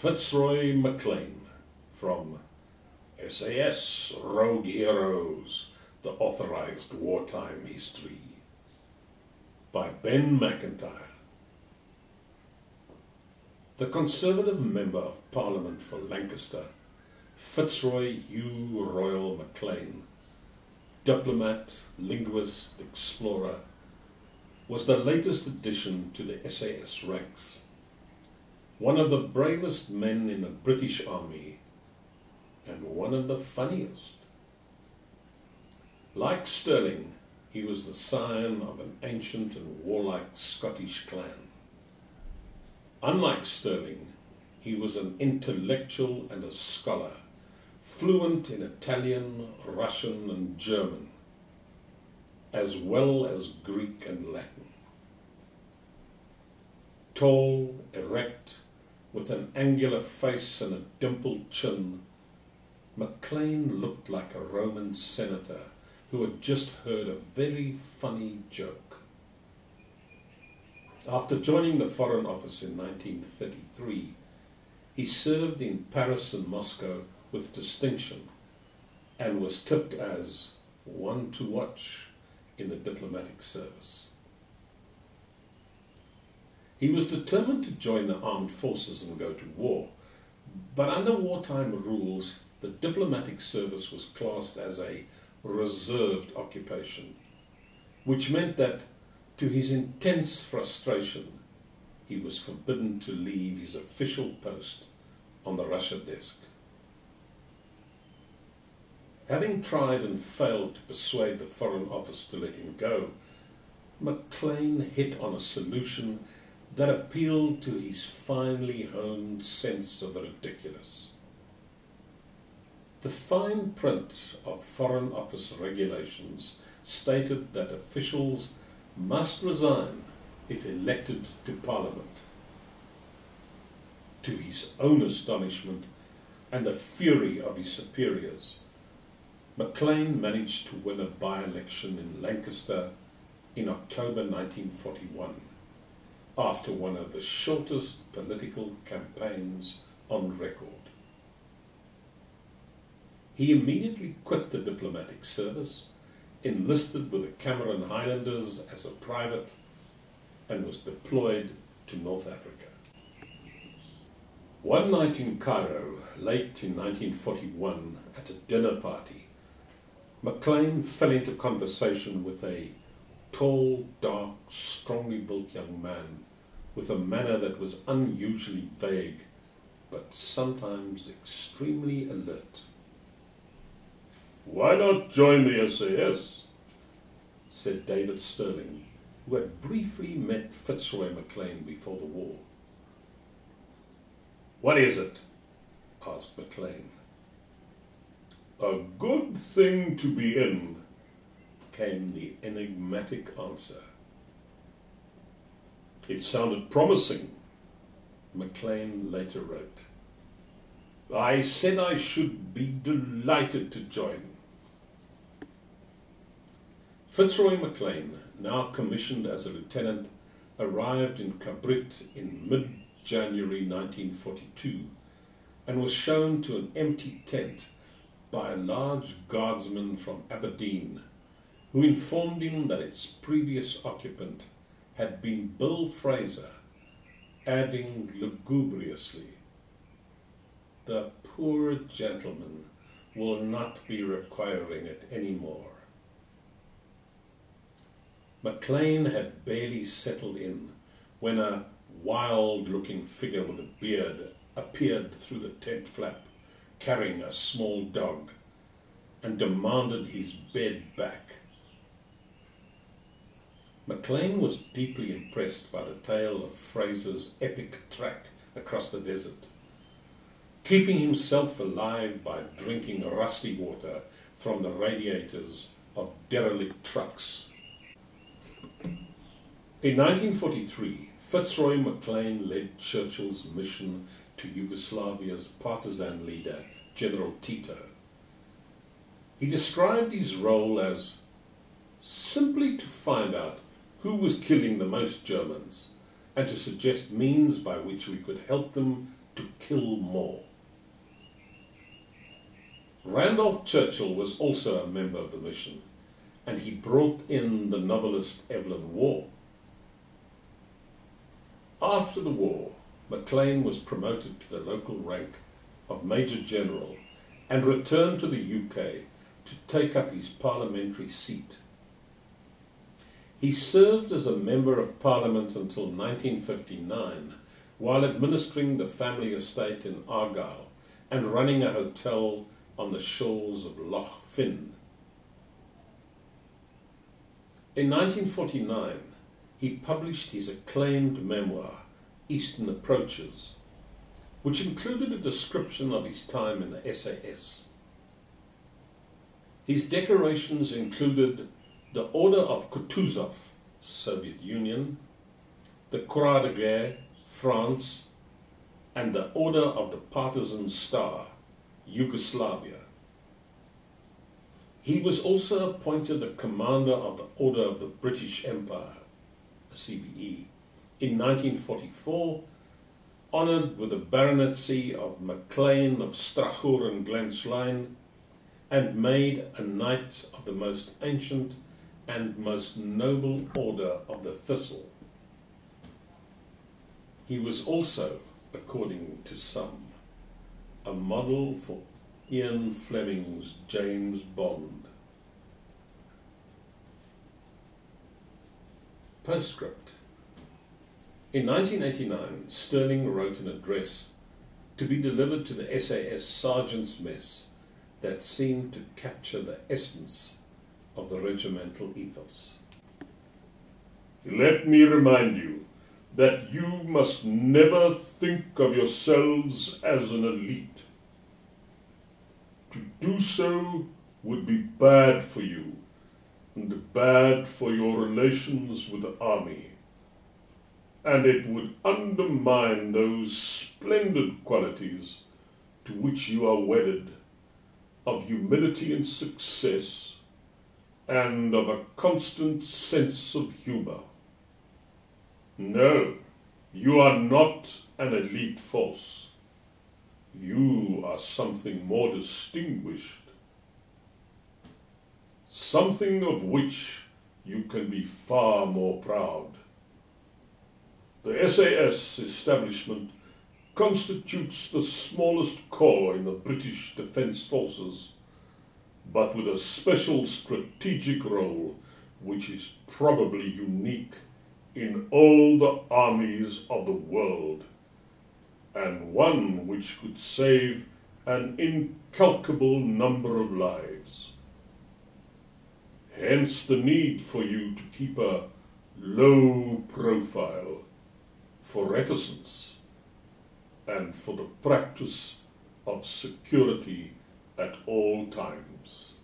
Fitzroy MacLean from SAS Rogue Heroes, the authorized wartime history by Ben MacIntyre. The Conservative Member of Parliament for Lancaster, Fitzroy Hew Royle MacLean, diplomat, linguist, explorer, was the latest addition to the SAS ranks. One of the bravest men in the British Army and one of the funniest. Like Stirling, he was the scion of an ancient and warlike Scottish clan. Unlike Stirling, he was an intellectual and a scholar, fluent in Italian, Russian, and German, as well as Greek and Latin. Tall, erect, with an angular face and a dimpled chin, MacLean looked like a Roman senator who had just heard a very funny joke. After joining the Foreign Office in 1933, he served in Paris and Moscow with distinction and was tipped as one to watch in the diplomatic service. He was determined to join the armed forces and go to war, but under wartime rules, the diplomatic service was classed as a reserved occupation, which meant that, to his intense frustration, he was forbidden to leave his official post on the Russia desk. Having tried and failed to persuade the Foreign Office to let him go, MacLean hit on a solution that appealed to his finely honed sense of the ridiculous. The fine print of Foreign Office regulations stated that officials must resign if elected to Parliament. To his own astonishment and the fury of his superiors, MacLean managed to win a by election in Lancaster in October 1941 after one of the shortest political campaigns on record. He immediately quit the diplomatic service, enlisted with the Cameron Highlanders as a private, and was deployed to North Africa. One night in Cairo, late in 1941, at a dinner party, MacLean fell into conversation with a tall, dark, strongly built young man with a manner that was unusually vague, but sometimes extremely alert. Why not join the SAS? said David Stirling, who had briefly met Fitzroy MacLean before the war. What is it? asked MacLean. A good thing to be in, came the enigmatic answer. It sounded promising, MacLean later wrote. I said I should be delighted to join. Fitzroy MacLean, now commissioned as a lieutenant, arrived in Kabrit in mid January 1942 and was shown to an empty tent by a large guardsman from Aberdeen who informed him that its previous occupant had been Bill Fraser, adding lugubriously, The poor gentleman will not be requiring it any more. MacLean had barely settled in when a wild looking figure with a beard appeared through the tent flap carrying a small dog and demanded his bed back. MacLean was deeply impressed by the tale of Fraser's epic trek across the desert, keeping himself alive by drinking rusty water from the radiators of derelict trucks in 1943, Fitzroy MacLean led Churchill's mission to Yugoslavia's partisan leader, General Tito. He described his role as simply to find out who was killing the most Germans and to suggest means by which we could help them to kill more. Randolph Churchill was also a member of the mission, and he brought in the novelist Evelyn Waugh. After the war, Maclean was promoted to the local rank of Major General and returned to the UK to take up his parliamentary seat. He served as a Member of Parliament until 1959 while administering the family estate in Argyll and running a hotel on the shores of Loch Fyne. In 1949, he published his acclaimed memoir, Eastern Approaches, which included a description of his time in the SAS. His decorations included the Order of Kutuzov, Soviet Union, the Croix de Guerre, France, and the Order of the Partisan Star, Yugoslavia. He was also appointed the commander of the Order of the British Empire, CBE, in 1944, honoured with the baronetcy of Maclean of Strachur and Glensluain, and made a knight of the most ancient and most noble order of the Thistle. He was also, according to some, a model for Ian Fleming's James Bond. Postscript In 1989, Stirling wrote an address to be delivered to the SAS Sergeant's Mess that seemed to capture the essence of the regimental ethos. Let me remind you that you must never think of yourselves as an elite. To do so would be bad for you and bad for your relations with the army. And it would undermine those splendid qualities to which you are wedded of humility and success and of a constant sense of humor. No, you are not an elite force. You are something more distinguished. Something of which you can be far more proud. The SAS establishment constitutes the smallest corps in the British Defence Forces, but with a special strategic role which is probably unique in all the armies of the world, and one which could save an incalculable number of lives. Hence the need for you to keep a low profile for reticence and for the practice of security at all times homes.